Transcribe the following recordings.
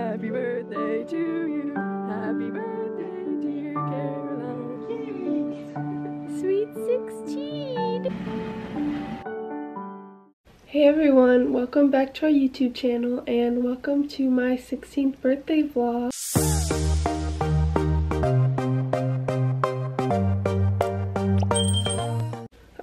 Happy birthday to you. Happy birthday, dear Caroline. Sweet 16. Hey everyone, welcome back to our YouTube channel and welcome to my 16th birthday vlog.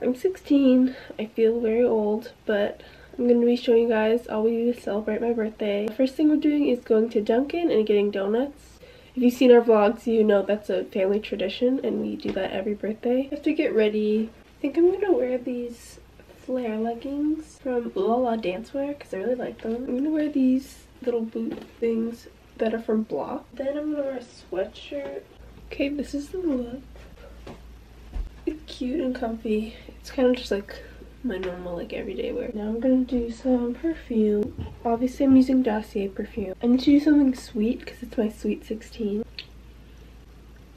I'm 16. I feel very old, but I'm going to be showing you guys all we do to celebrate my birthday. The first thing we're doing is going to Dunkin' and getting donuts. If you've seen our vlogs, you know that's a family tradition and we do that every birthday. I have to get ready. I think I'm going to wear these flare leggings from Lala Dancewear because I really like them. I'm going to wear these little boot things that are from Bloch. Then I'm going to wear a sweatshirt. Okay, this is the look. It's cute and comfy. It's kind of just like my normal like everyday wear. Now I'm gonna do some perfume. Obviously I'm using Dossier perfume. I need to do something sweet because it's my sweet 16.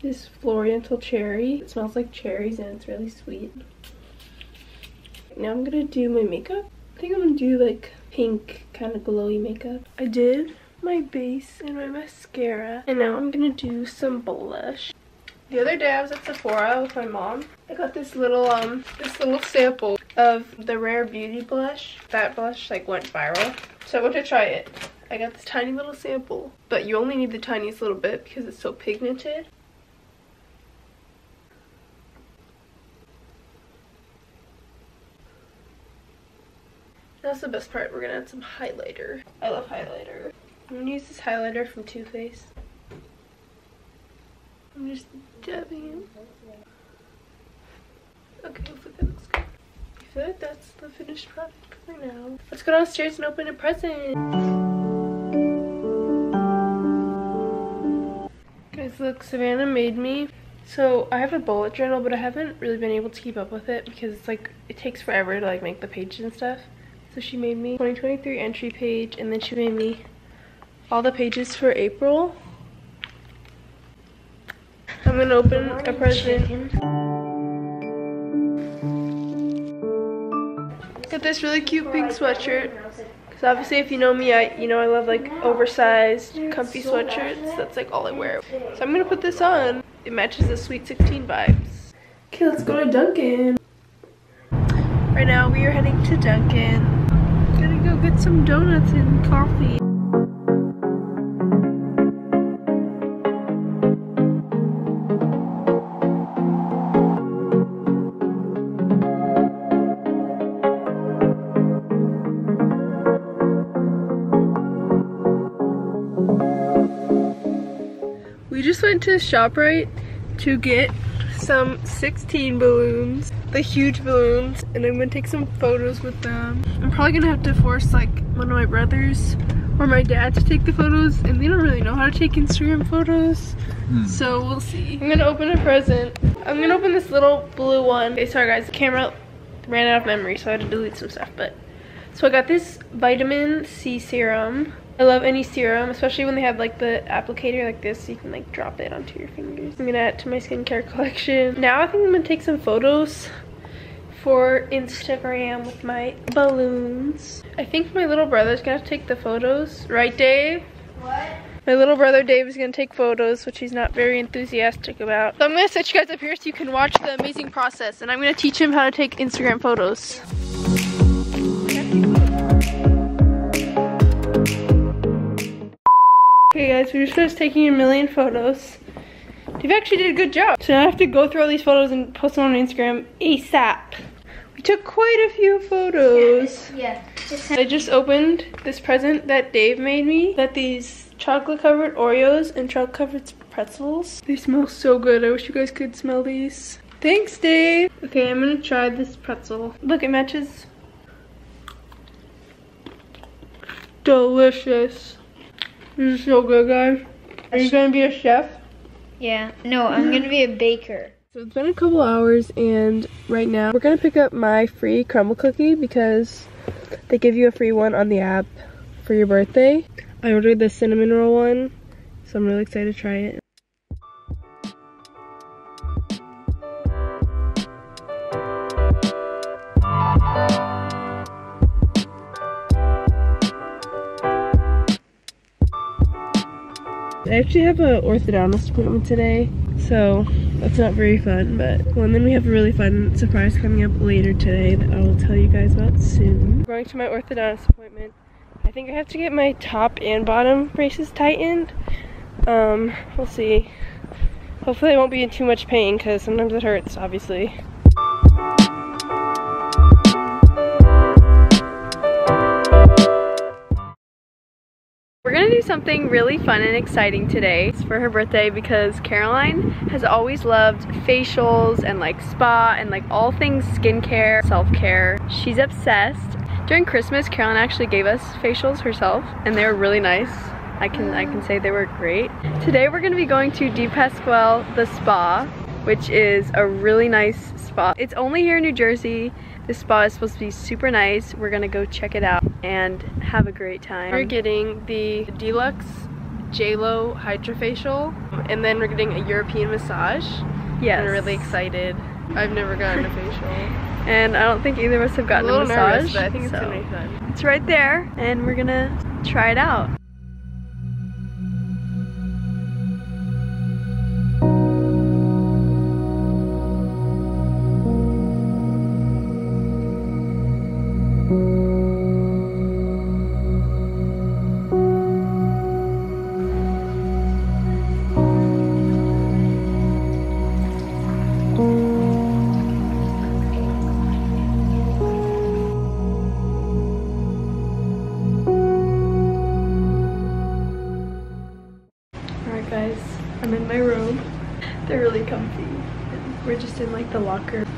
This Floriental cherry. It smells like cherries and it's really sweet. Now I'm gonna do my makeup. I think I'm gonna do like pink kind of glowy makeup. I did my base and my mascara and now I'm gonna do some blush. The other day I was at Sephora with my mom. I got this little um this little sample of the Rare Beauty blush. That blush like went viral. So I went to try it. I got this tiny little sample. But you only need the tiniest little bit because it's so pigmented. That's the best part. We're gonna add some highlighter. I love highlighter. I'm gonna use this highlighter from Too Faced. I'm just dabbing it. Okay, looks good. That's the finished product for now. Let's go downstairs and open a present. Guys, look, Savannah made me. So I have a bullet journal, but I haven't really been able to keep up with it because it's like, it takes forever to like make the pages and stuff. So she made me 2023 entry page and then she made me all the pages for April. I'm gonna open a present. Got this really cute pink sweatshirt. Cause obviously if you know me, I you know I love like oversized, comfy sweatshirts. That's like all I wear. So I'm gonna put this on. It matches the Sweet 16 vibes. Okay, let's go to Dunkin'. Right now we are heading to Dunkin'. Gonna go get some donuts and coffee. Went to ShopRite to get some 16 balloons, the huge balloons, and I'm gonna take some photos with them. I'm probably gonna have to force like one of my brothers or my dad to take the photos, and they don't really know how to take Instagram photos, Hmm. so we'll see. I'm gonna open a present. I'm gonna open this little blue one. Okay, sorry guys, the camera ran out of memory, so I had to delete some stuff, but. So I got this vitamin C serum. I love any serum, especially when they have like the applicator like this, so you can like drop it onto your fingers. I'm gonna add to my skincare collection. Now I think I'm gonna take some photos for Instagram with my balloons. I think my little brother's gonna take the photos. Right, Dave? What? My little brother Dave is gonna take photos, which he's not very enthusiastic about. So I'm gonna set you guys up here so you can watch the amazing process, and I'm gonna teach him how to take Instagram photos. Guys, we're just finished taking a million photos. Dave actually did a good job. So now I have to go through all these photos and post them on Instagram ASAP. We took quite a few photos. Yeah. It's I just opened this present that Dave made me. Got these chocolate covered Oreos and chocolate covered pretzels. They smell so good. I wish you guys could smell these. Thanks, Dave. Okay, I'm gonna try this pretzel. Look, it matches. Delicious. This is so good, guys. Are you gonna be a chef? yeah. No, I'm gonna be a baker. So it's been a couple hours and right now we're gonna pick up my free Crumbl cookie because they give you a free one on the app for your birthday. I ordered the cinnamon roll one, so I'm really excited to try it. Have an orthodontist appointment today, so that's not very fun, but well, and then we have a really fun surprise coming up later today that I will tell you guys about soon. Going to my orthodontist appointment. I think I have to get my top and bottom braces tightened. Um, we'll see. Hopefully I won't be in too much pain because sometimes it hurts, obviously. Do something really fun and exciting today. It's for her birthday because Caroline has always loved facials and like spa and like all things skincare, self-care. She's obsessed. During Christmas, Caroline actually gave us facials herself and they were really nice. I can I can say they were great. Today we're gonna be going to DePasquale, the spa, which is a really nice spa. It's only here in New Jersey. This spa is supposed to be super nice. We're gonna go check it out and have a great time. We're getting the Deluxe JLo Hydrafacial and then we're getting a European massage. Yes. I'm really excited. I've never gotten a facial. And I don't think either of us have gotten a, a massage. Nervous, but I think it's so. gonna be fun. It's right there and we're gonna try it out. The locker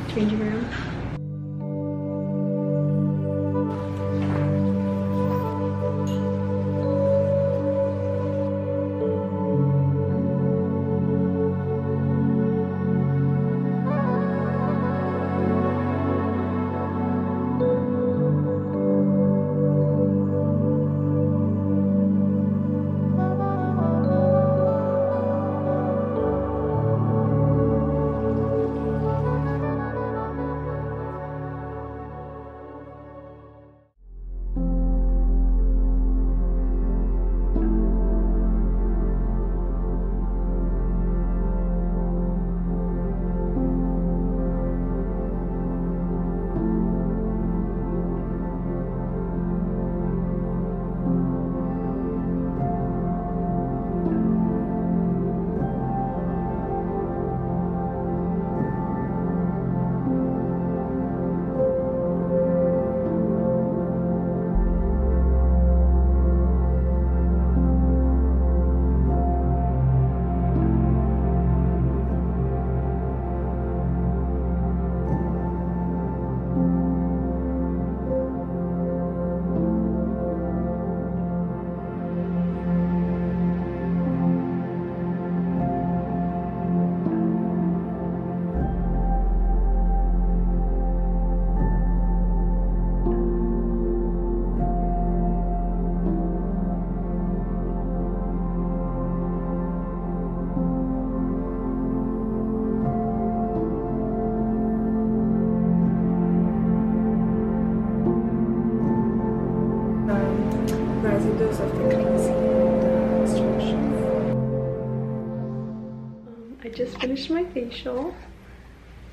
my facial.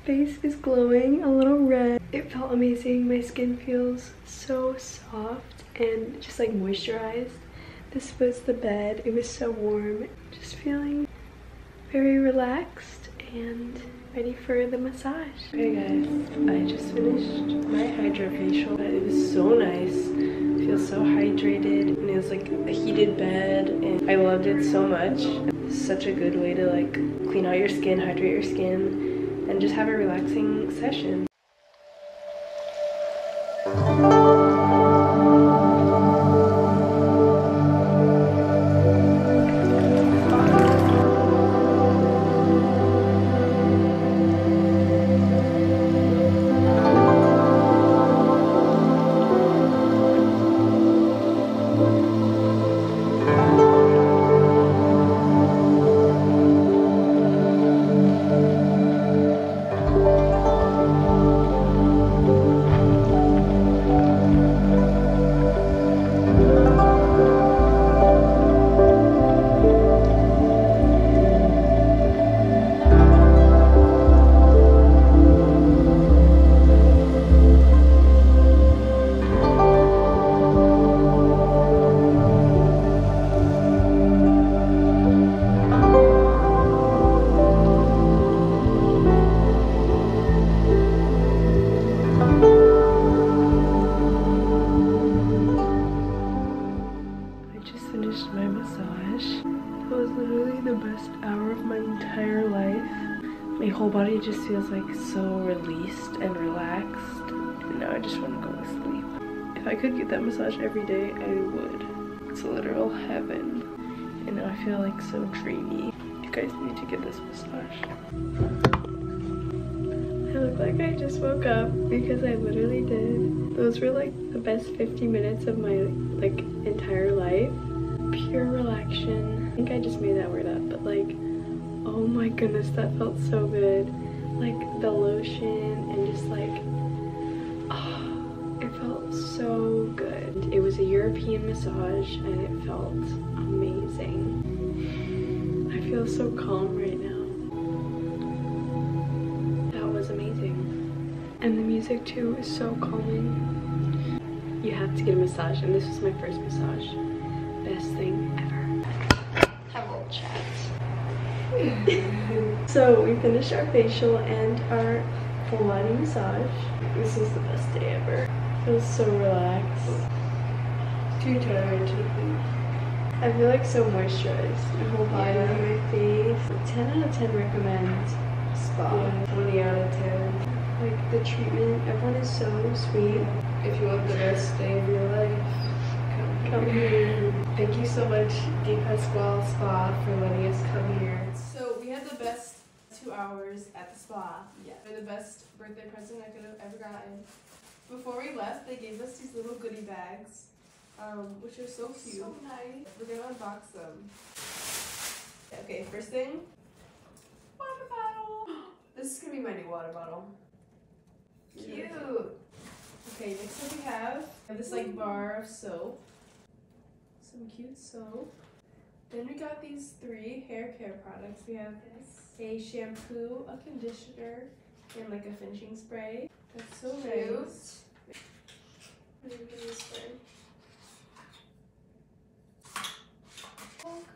Face is glowing, a little red. It felt amazing. My skin feels so soft and just like moisturized. This was the bed. It was so warm. Just feeling very relaxed and ready for the massage. Okay guys, I just finished my hydrafacial. It was so nice. I feel so hydrated and it was like a heated bed and I loved it so much. Such a good way to like clean out your skin, hydrate your skin, and just have a relaxing session. I feel like so dreamy. You guys need to get this massage. I look like I just woke up because I literally did. Those were like the best 50 minutes of my like entire life. Pure relaxation. I think I just made that word up, but like, oh my goodness, that felt so good. Like the lotion and just like, oh, it felt so good. It was a European massage and it felt amazing. I feel so calm right now. That was amazing. And the music too is so calming. You have to get a massage, and this was my first massage. Best thing ever. Have a little chat. so we finished our facial and our full body massage. This is the best day ever. Feels so relaxed. Too tired to I feel like so moisturized. My whole body, Yeah. my face. 10 out of 10 recommend spa. Yeah. 20 out of 10. Like the treatment, everyone is so sweet. If you want the best day of your life, come come here. Thank you so much, Pasquale Spa, for letting us come here. So we had the best two hours at the spa. Yeah. They're the best birthday present I could have ever gotten. Before we left, they gave us these little goodie bags, um, which are so cute. So nice. We're gonna unbox them. Okay, first thing, water bottle. This is gonna be my new water bottle. Cute. Okay, next up we have, we have this like bar of soap. Some cute soap. Then we got these three hair care products. We have a shampoo, a conditioner, and like a finishing spray. That's so Cute. nice. Let me give you a spray.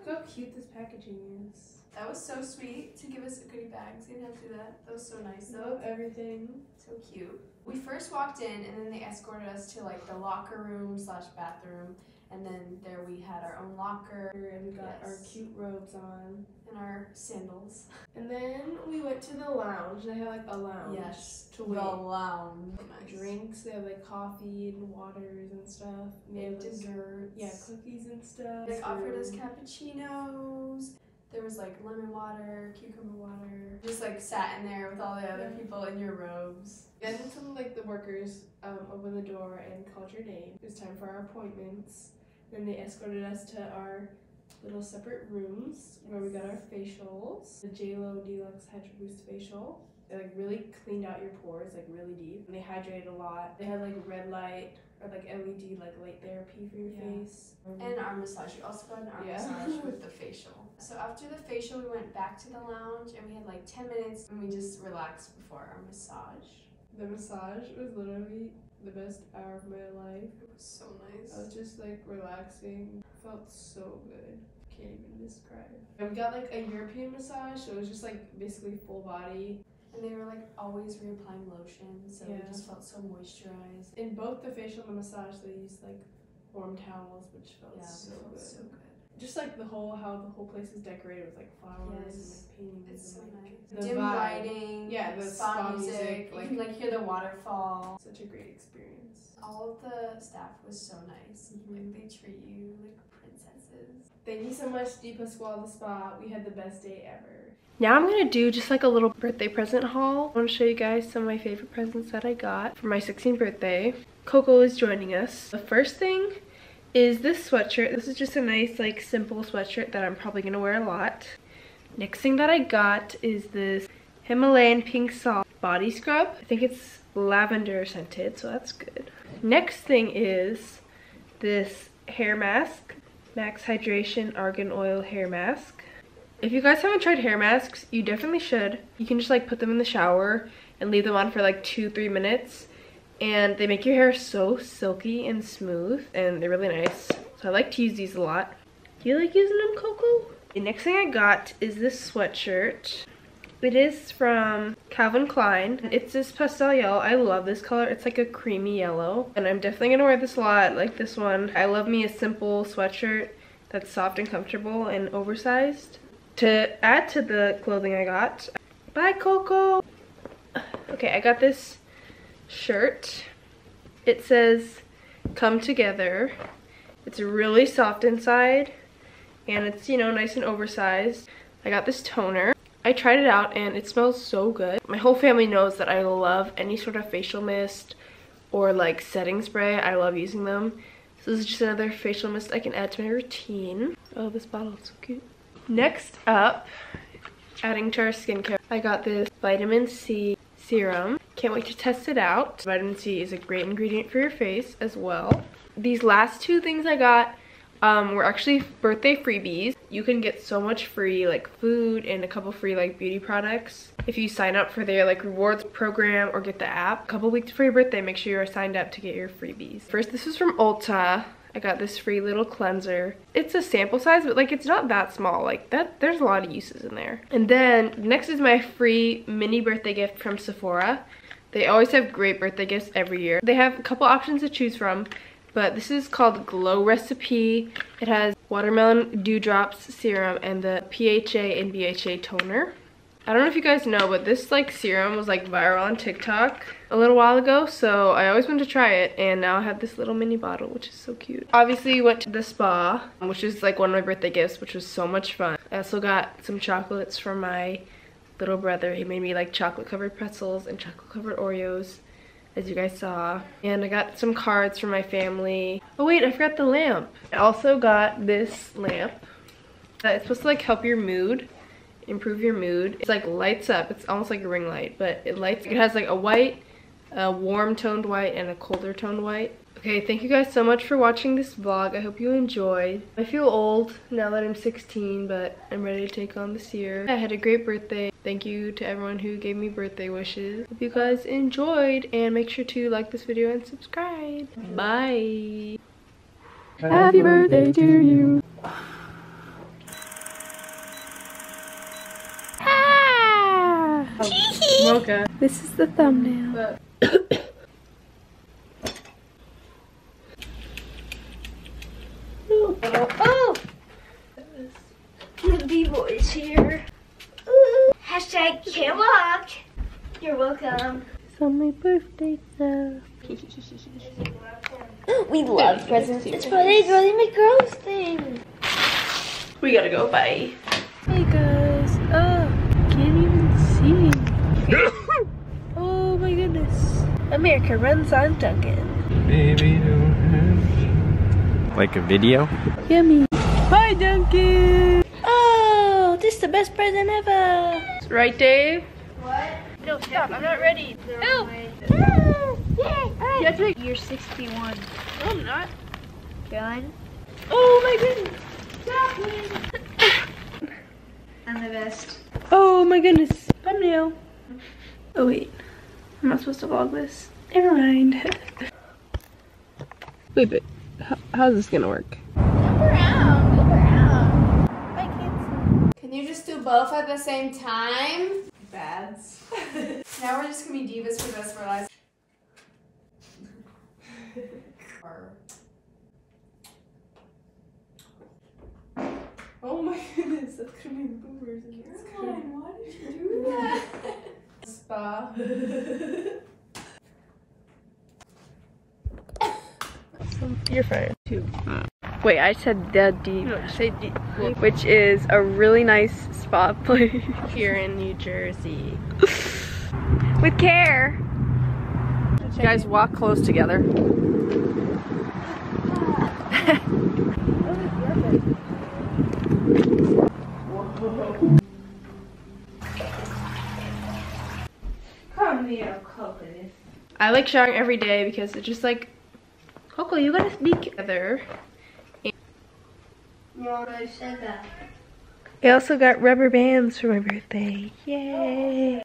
Look how cute this packaging is. That was so sweet to give us a goodie bags. You didn't have to do that. That was so nice though. love everything. So cute. We first walked in and then they escorted us to like the locker room slash bathroom. And then there we had our own locker And we got our cute robes on. and our sandals. And then we went to the lounge. They had like a lounge. Yes. To The wait. lounge. Nice. Drinks. They had like coffee and waters and stuff. And And like, desserts. Yeah, cookies and stuff. They offered us cappuccinos. There was like lemon water, cucumber water. Just like sat in there with all the other people in your robes. Then some like the workers um, opened the door and called your name. It was time for our appointments. Then they escorted us to our little separate rooms where we got our facials. The JLo Deluxe Hydro Boost facial. They like really cleaned out your pores like really deep. And they hydrated a lot. They had like red light or like LED like light therapy for your Yeah. face. And our massage. We also got an arm Yeah. massage with the facial. So after the facial, we went back to the lounge and we had like 10 minutes and we just relaxed before our massage. the massage was literally the best hour of my life. It was so nice. I was just like relaxing. Felt so good. Can't even describe. And we got like a European massage, so it was just like basically full body. And they were like always reapplying lotion, so Yeah. we just felt so moisturized. In both the facial and the massage, they used like warm towels, which felt Yeah, so felt good. so good. Just like the whole how the whole place is decorated with like flowers Yes. and like paintings. It's so and, like, nice. The Dim vibe. lighting, Yeah, the spa, spa music, music, you like- can like hear the waterfall. Such a great experience. All of the staff was so nice. Mhm. Like they treat you like princesses. Thank you so much, DePasquale the Spa. We had the best day ever. Now I'm gonna do just like a little birthday present haul. I want to show you guys some of my favorite presents that I got for my 16th birthday. Coco is joining us. The first thing is this sweatshirt. This is just a nice like simple sweatshirt that I'm probably gonna wear a lot. Next thing that I got is this Himalayan pink salt body scrub. I think it's lavender scented, so that's good. Next thing is this hair mask. Max Hydration Argan Oil Hair Mask. If you guys haven't tried hair masks, you definitely should. You can just like put them in the shower and leave them on for like two, three minutes. And they make your hair so silky and smooth and they're really nice. So I like to use these a lot. Do you like using them, Coco? The next thing I got is this sweatshirt. It is from Calvin Klein. It's this pastel yellow. I love this color. It's like a creamy yellow. And I'm definitely gonna wear this a lot, like this one. I love me a simple sweatshirt that's soft and comfortable and oversized. To add to the clothing I got, bye Coco! Okay, I got this shirt. It says, come together. It's really soft inside and it's, you know, nice and oversized. I got this toner. I tried it out and it smells so good. My whole family knows that I love any sort of facial mist or like setting spray. I love using them. So this is just another facial mist I can add to my routine. Oh, this bottle is so cute. Next up, adding to our skincare, I got this vitamin C serum. Can't wait to test it out. Vitamin C is a great ingredient for your face as well. These last two things I got um, were actually birthday freebies. You can get so much free like food and a couple free like beauty products if you sign up for their like rewards program or get the app. A couple weeks before your birthday, make sure you're signed up to get your freebies. First, this is from Ulta. I got this free little cleanser. It's a sample size, but like it's not that small. Like that, there's a lot of uses in there. And then next is my free mini birthday gift from Sephora. They always have great birthday gifts every year. They have a couple options to choose from but this is called Glow Recipe. It has watermelon dewdrops serum and the PHA and BHA toner. I don't know if you guys know, but this like serum was like viral on TikTok a little while ago, so I always wanted to try it, and now I have this little mini bottle, which is so cute. Obviously, went to the spa, which is like one of my birthday gifts, which was so much fun. I also got some chocolates from my little brother. He made me like chocolate covered pretzels and chocolate covered Oreos as you guys saw. And I got some cards from my family. Oh wait, I forgot the lamp. I also got this lamp. It's supposed to like help your mood, improve your mood. It's like lights up. It's almost like a ring light, but it lights. It has like a white, a warm toned white, and a colder toned white. Okay, thank you guys so much for watching this vlog. I hope you enjoyed. I feel old now that I'm 16, but I'm ready to take on this year. I had a great birthday. Thank you to everyone who gave me birthday wishes. Hope you guys enjoyed, and make sure to like this video and subscribe. Bye! Happy birthday to you! Mocha. This is the thumbnail. Oh, oh. The B-boy's here. Ooh. Hashtag can't walk. You're welcome. It's on my birthday now. we love presents. It's Friday Girly McGirls thing. We gotta go. Bye. Hey guys. Oh, can't even see. oh my goodness. America runs on Dunkin'. Baby, don't hurt me. Like a video? Yummy. Hi Dunkin'. Oh, this is the best present ever. Right, Dave? What? No, stop. I'm not ready. Help. Ah, yay. All right. You're 61. No, I'm not. Done. Oh my goodness. I'm the best. Oh my goodness. Thumbnail. Oh wait. I'm not supposed to vlog this. Never mind. wait, but how, how's this gonna work? Look around. Look around. I can't Can you just do both at the same time? Bads. now we're just gonna be divas for the rest of our lives. Oh my goodness, that's gonna be boomers. Caroline, why did you do that? Spa. You're fine. Two. Wait, I said the deep. No, say deep. Which is a really nice spa place here in New Jersey. With care. You guys walk close together. I like showering every day because it's just like, Coco, you gotta be together. Mom, I said that. I also got rubber bands for my birthday. Yay!